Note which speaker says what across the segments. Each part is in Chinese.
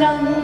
Speaker 1: nâng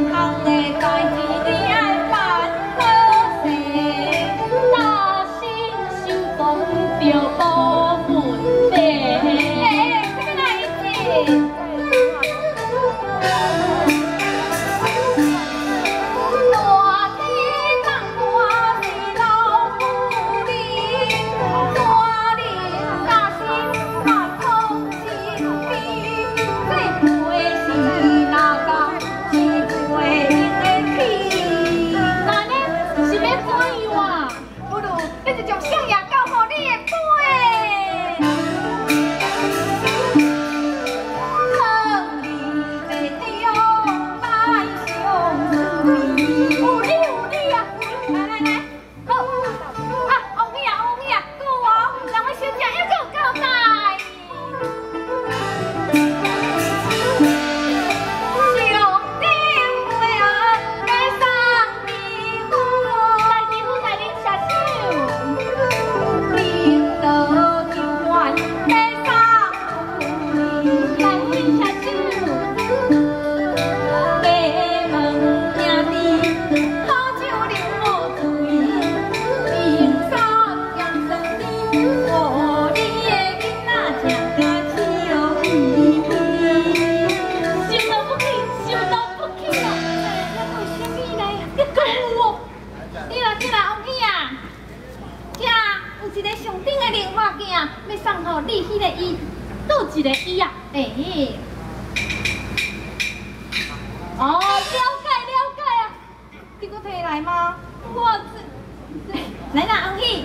Speaker 1: Hey. 零花件要送好你迄个衣，倒一个衣啊？哎，哦，了解了解啊，你搁摕来吗？我这来啦，阿喜，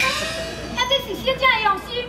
Speaker 1: 啊，这是小姐的用心。